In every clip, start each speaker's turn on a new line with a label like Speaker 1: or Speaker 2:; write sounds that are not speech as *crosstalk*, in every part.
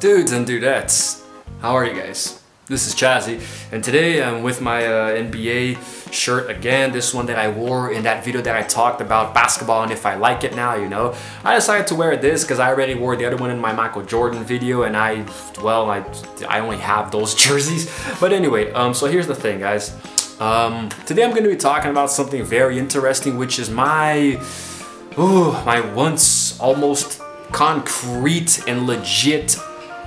Speaker 1: Dudes and dudettes, how are you guys? This is Chazzy, and today I'm with my uh, NBA shirt again, this one that I wore in that video that I talked about basketball and if I like it now, you know. I decided to wear this because I already wore the other one in my Michael Jordan video and I, well, I, I only have those *laughs* jerseys. But anyway, um, so here's the thing, guys. Um, today I'm going to be talking about something very interesting, which is my, ooh, my once almost concrete and legit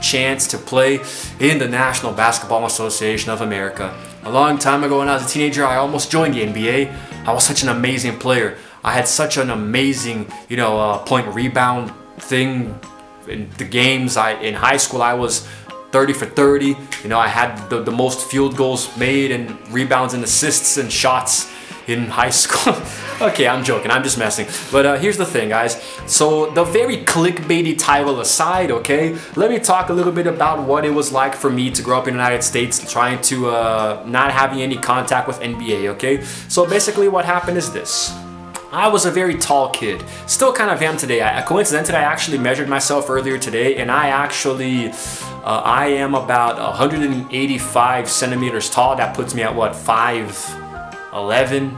Speaker 1: chance to play in the National Basketball Association of America. A long time ago when I was a teenager, I almost joined the NBA. I was such an amazing player. I had such an amazing, you know, uh, point rebound thing in the games. I in high school I was 30 for 30. You know, I had the, the most field goals made and rebounds and assists and shots in high *laughs* school. okay, I'm joking, I'm just messing. But uh, here's the thing, guys. So the very clickbaity title aside, okay, let me talk a little bit about what it was like for me to grow up in the United States, trying to uh, not having any contact with NBA, okay? So basically what happened is this. I was a very tall kid. Still kind of am today. I, coincidentally, I actually measured myself earlier today and I actually, uh, I am about 185 centimeters tall. That puts me at what, 5, 11,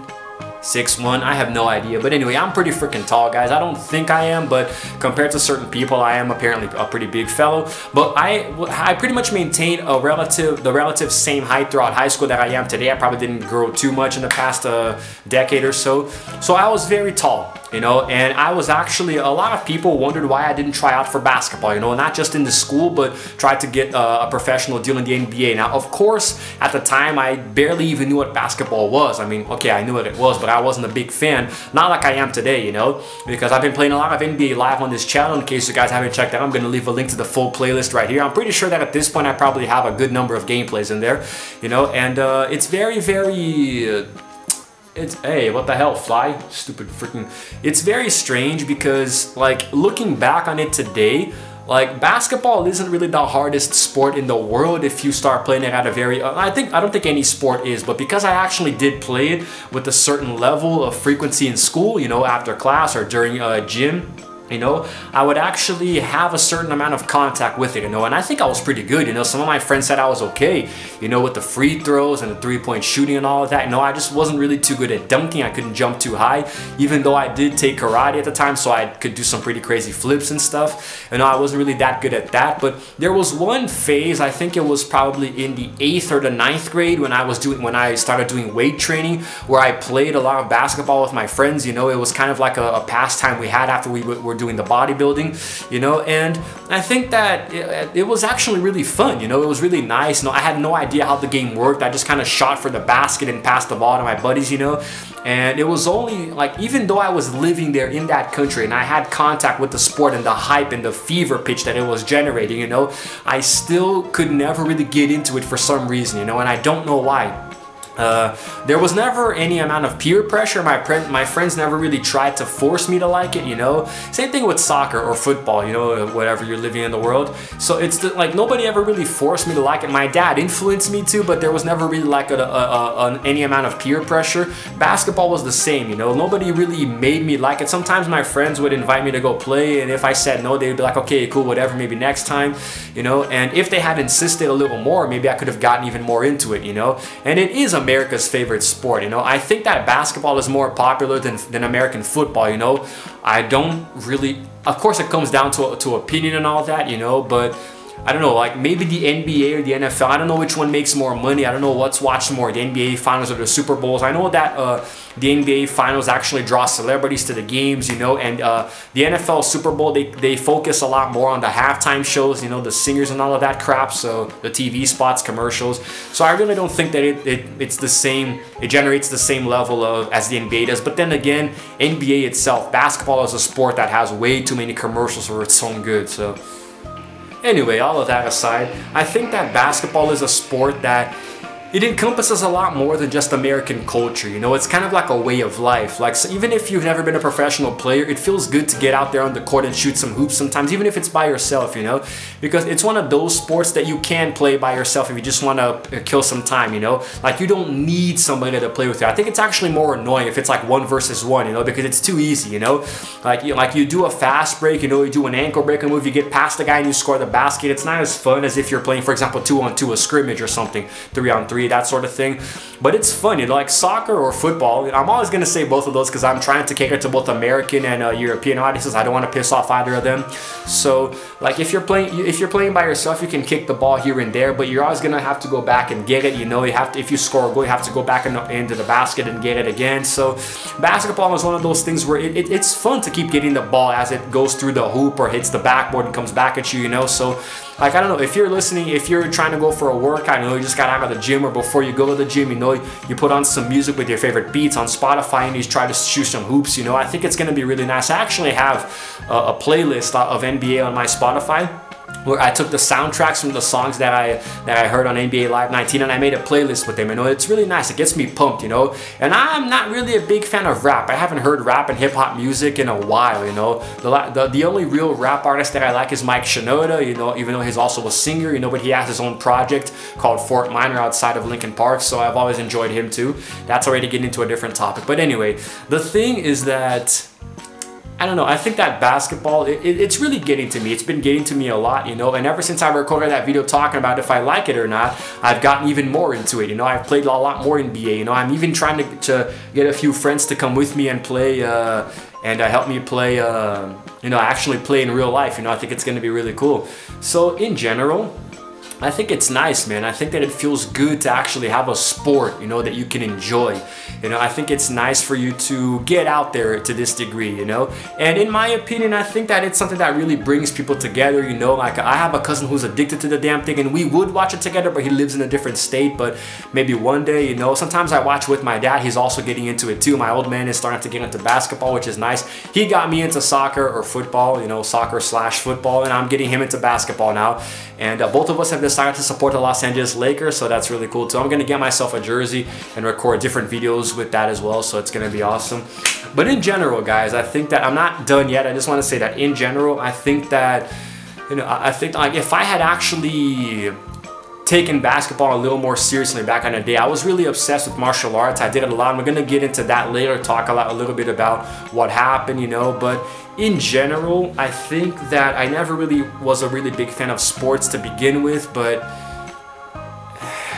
Speaker 1: 6'1", I have no idea. But anyway, I'm pretty freaking tall, guys. I don't think I am, but compared to certain people, I am apparently a pretty big fellow. But I, I pretty much maintain a relative, the relative same height throughout high school that I am today. I probably didn't grow too much in the past uh, decade or so. So I was very tall you know and I was actually a lot of people wondered why I didn't try out for basketball you know not just in the school but tried to get a, a professional deal in the NBA now of course at the time I barely even knew what basketball was. I mean okay I knew what it was but I wasn't a big fan. Not like I am today you know because I've been playing a lot of NBA live on this channel in case you guys haven't checked out I'm gonna leave a link to the full playlist right here. I'm pretty sure that at this point I probably have a good number of gameplays in there you know and uh, it's very very uh, it's hey what the hell fly? Stupid freaking it's very strange because like looking back on it today like basketball isn't really the hardest sport in the world if you start playing it at a very uh, I think I don't think any sport is but because I actually did play it with a certain level of frequency in school you know after class or during a uh, gym you know, I would actually have a certain amount of contact with it, you know, and I think I was pretty good, you know, some of my friends said I was okay, you know, with the free throws and the three-point shooting and all of that, you know, I just wasn't really too good at dunking, I couldn't jump too high, even though I did take karate at the time, so I could do some pretty crazy flips and stuff, you know, I wasn't really that good at that, but there was one phase, I think it was probably in the 8th or the ninth grade when I was doing, when I started doing weight training, where I played a lot of basketball with my friends, you know, it was kind of like a, a pastime we had after we were doing the bodybuilding, you know, and I think that it, it, was actually really fun, you know, it was really nice. You know, I had no idea how the game worked. I just kind of shot for the basket and passed the ball to my buddies, you know, and it was only like, even though I was living there in that country and I had contact with the sport and the hype and the fever pitch that it was generating, you know, I still could never really get into it for some reason, you know, and I don't know why. Uh, there was never any amount of peer pressure. My, my friends never really tried to force me to like it, you know? Same thing with soccer or football, you know, whatever you're living in the world. So it's the, like nobody ever really forced me to like it. My dad influenced me to, but there was never really like a, a, a, any amount of peer pressure. Basketball was the same, you know? Nobody really made me like it. Sometimes my friends would invite me to go play, and if I said no, they'd be like, okay, cool, whatever, maybe next time, you know? And if they had insisted a little more, maybe I could have gotten even more into it, you know? And it is a America's favorite sport. You know, I think that basketball is more popular than, than American football. You know, I don't really, of course, it comes down to, to opinion and all that, you know, but I don't know, like maybe the NBA or the NFL. I don't know which one makes more money. I don't know what's watched more, the NBA Finals or the Super Bowls. I know that uh, the NBA Finals actually draw celebrities to the games, you know, and uh, the NFL Super Bowl, they, they focus a lot more on the halftime shows, you know, the singers and all of that crap, so the TV spots, commercials. So I really don't think that it, it it's the same, it generates the same level of as the NBA does. But then again, NBA itself, basketball is a sport that has way too many commercials for its own good, so... Anyway, all of that aside, I think that basketball is a sport that it encompasses a lot more than just American culture, you know, it's kind of like a way of life. Like, so even if you've never been a professional player, it feels good to get out there on the court and shoot some hoops sometimes, even if it's by yourself, you know, because it's one of those sports that you can play by yourself if you just want to uh, kill some time, you know, like you don't need somebody to play with you. I think it's actually more annoying if it's like one versus one, you know, because it's too easy, you know, like you, like you do a fast break, you know, you do an ankle breaking move, you get past the guy and you score the basket. It's not as fun as if you're playing, for example, two on two, a scrimmage or something, three on three that sort of thing. But it's fun, you know, like soccer or football. I'm always gonna say both of those because I'm trying to cater to both American and uh, European audiences. I don't want to piss off either of them. So, like, if you're playing, if you're playing by yourself, you can kick the ball here and there, but you're always gonna have to go back and get it. You know, you have to. If you score a goal, you have to go back in the, into the basket and get it again. So, basketball is one of those things where it, it, it's fun to keep getting the ball as it goes through the hoop or hits the backboard and comes back at you. You know, so like, I don't know, if you're listening, if you're trying to go for a workout, you know, you just got out of the gym or before you go to the gym, you know, you put on some music with your favorite beats on Spotify and you try to shoot some hoops, you know, I think it's going to be really nice. I actually have a, a playlist of NBA on my Spotify where I took the soundtracks from the songs that I that I heard on NBA Live 19 and I made a playlist with them. You know, it's really nice. It gets me pumped, you know. And I'm not really a big fan of rap. I haven't heard rap and hip hop music in a while, you know. The, the, the only real rap artist that I like is Mike Shinoda, you know, even though he's also a singer, you know, but he has his own project called Fort Minor outside of Linkin Park, so I've always enjoyed him too. That's already getting into a different topic. But anyway, the thing is that I don't know. I think that basketball, it, it, it's really getting to me. It's been getting to me a lot, you know. And ever since I recorded that video talking about if I like it or not, I've gotten even more into it. You know, I've played a lot more NBA. You know, I'm even trying to, to get a few friends to come with me and play uh, and uh, help me play. Uh, you know, actually play in real life. You know, I think it's going to be really cool. So in general, I think it's nice, man. I think that it feels good to actually have a sport, you know, that you can enjoy. You know, I think it's nice for you to get out there to this degree, you know. And in my opinion, I think that it's something that really brings people together, you know. Like I have a cousin who's addicted to the damn thing and we would watch it together, but he lives in a different state. But maybe one day, you know, sometimes I watch with my dad. He's also getting into it too. My old man is starting to get into basketball, which is nice. He got me into soccer or football, you know, soccer slash football, and I'm getting him into basketball now. And uh, both of us have decided to support the Los Angeles Lakers, so that's really cool too. I'm gonna get myself a jersey and record different videos with that as well, so it's gonna be awesome. But in general, guys, I think that I'm not done yet. I just want to say that in general, I think that you know, I think like if I had actually taken basketball a little more seriously back in the day. I was really obsessed with martial arts. I did it a lot. We're gonna get into that later, talk a, lot, a little bit about what happened, you know. But in general, I think that I never really was a really big fan of sports to begin with, but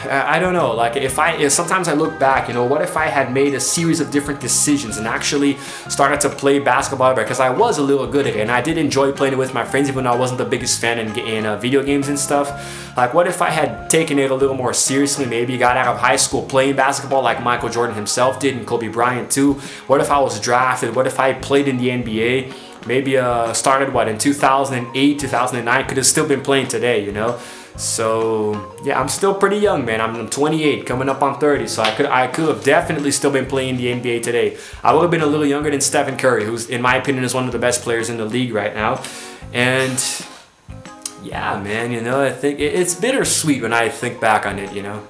Speaker 1: I don't know, like if I, sometimes I look back, you know, what if I had made a series of different decisions and actually started to play basketball because I was a little good at it and I did enjoy playing it with my friends even though I wasn't the biggest fan in, in uh, video games and stuff. Like what if I had taken it a little more seriously, maybe got out of high school playing basketball like Michael Jordan himself did and Kobe Bryant too. What if I was drafted? What if I played in the NBA? Maybe uh, started what in 2008, 2009, could have still been playing today, you know? So yeah, I'm still pretty young, man. I'm 28, coming up on 30. So I could I could have definitely still been playing the NBA today. I would have been a little younger than Stephen Curry, who's in my opinion is one of the best players in the league right now. And yeah, man, you know, I think it's bittersweet when I think back on it, you know.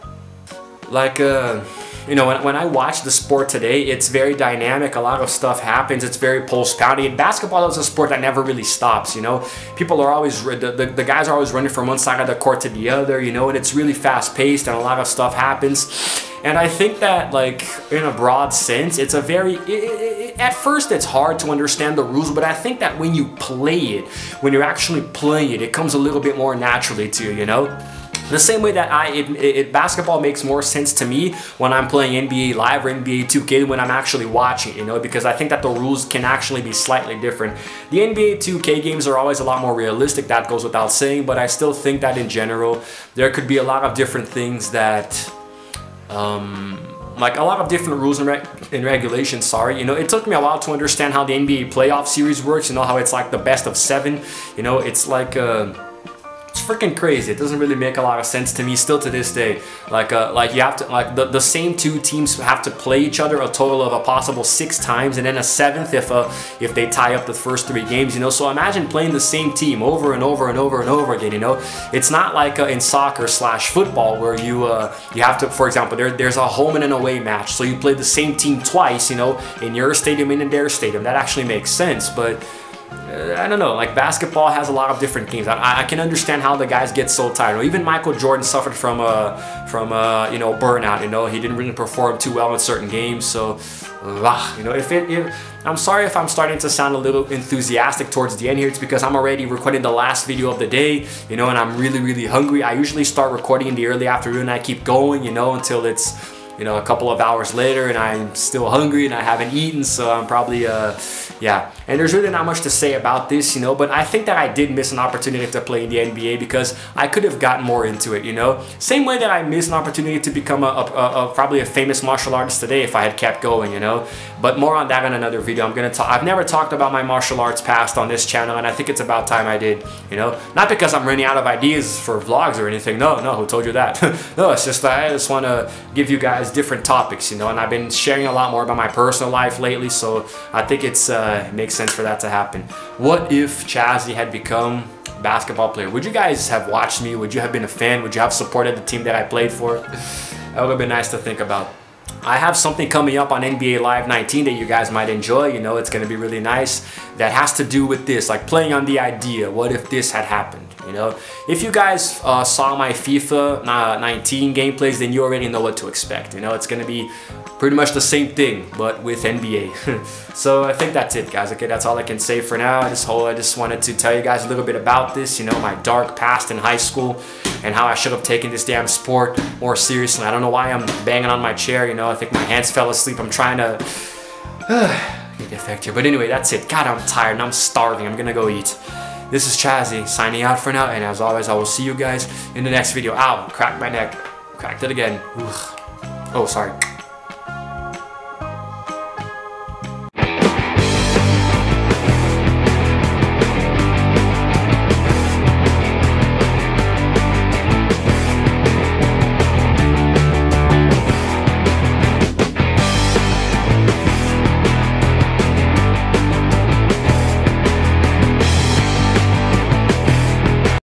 Speaker 1: Like uh you know, when, when I watch the sport today, it's very dynamic. A lot of stuff happens. It's very pulse pounding. Basketball is a sport that never really stops, you know. People are always, the, the, the guys are always running from one side of the court to the other, you know, and it's really fast paced and a lot of stuff happens. And I think that, like, in a broad sense, it's a very, it, it, at first it's hard to understand the rules, but I think that when you play it, when you're actually playing it, it comes a little bit more naturally to you, you know? The same way that I it, it, basketball makes more sense to me when I'm playing NBA Live or NBA 2K when I'm actually watching, you know, because I think that the rules can actually be slightly different. The NBA 2K games are always a lot more realistic, that goes without saying, but I still think that in general, there could be a lot of different things that, um, like a lot of different rules and, reg and, regulations, sorry. You know, it took me a while to understand how the NBA playoff series works, you know, how it's like the best of seven, you know, it's like, uh, freaking crazy. It doesn't really make a lot of sense to me still to this day. Like uh, like you have to like the, the same two teams have to play each other a total of a possible six times and then a seventh if uh, if they tie up the first three games, you know. So imagine playing the same team over and over and over and over again, you know. It's not like uh, in soccer slash football where you uh, you have to, for example, there, there's a home and an away match. So you play the same team twice, you know, in your stadium and in their stadium. That actually makes sense, but I don't know, like basketball has a lot of different games. I, I, can understand how the guys get so tired. even Michael Jordan suffered from a uh, from a, uh, you know burnout. You know he didn't really perform too well in certain games. So, ugh, you know if it if, I'm sorry if I'm starting to sound a little enthusiastic towards the end here. It's because I'm already recording the last video of the day. You know, and I'm really really hungry. I usually start recording in the early afternoon. I keep going. You know until it's you know, a couple of hours later and I'm still hungry and I haven't eaten, so I'm probably, uh, yeah. And there's really not much to say about this, you know, but I think that I did miss an opportunity to play in the NBA because I could have gotten more into it, you know. Same way that I missed an opportunity to become a, a, a, probably a famous martial artist today if I had kept going, you know. But more on that in another video. I'm gonna talk. I've never talked about my martial arts past on this channel, and I think it's about time I did, you know. Not because I'm running out of ideas for vlogs or anything. No, no. Who told you that? *laughs* no, it's just I just want to give you guys different topics, you know. And I've been sharing a lot more about my personal life lately, so I think it's uh, it makes sense for that to happen. What if Chazzy had become basketball player? Would you guys have watched me? Would you have been a fan? Would you have supported the team that I played for? that would have been nice to think about. I have something coming up on NBA Live 19 that you guys might enjoy. You know, it's to be really nice. That has to do with this, like playing on the idea. What if this had happened? You know, if you guys uh, saw my FIFA uh, 19 gameplays, then you already know what to expect. You know, it's to be pretty much the same thing, but with NBA. *laughs* so I think that's it, guys. Okay, that's all I can say for now. I just whole, I just wanted to tell you guys a little bit about this. You know, my dark past in high school and how I should have taken this damn sport more seriously. I don't know why I'm banging on my chair. You know, I think my hands fell asleep. I'm trying to *sighs* *sighs* get the effect here. But anyway, that's it. God, I'm tired and I'm starving. I'm gonna go eat. This is Chazzy signing out for now, and as always, I will see you guys in the next video. Ow, cracked my neck. Cracked it again. Oh, sorry.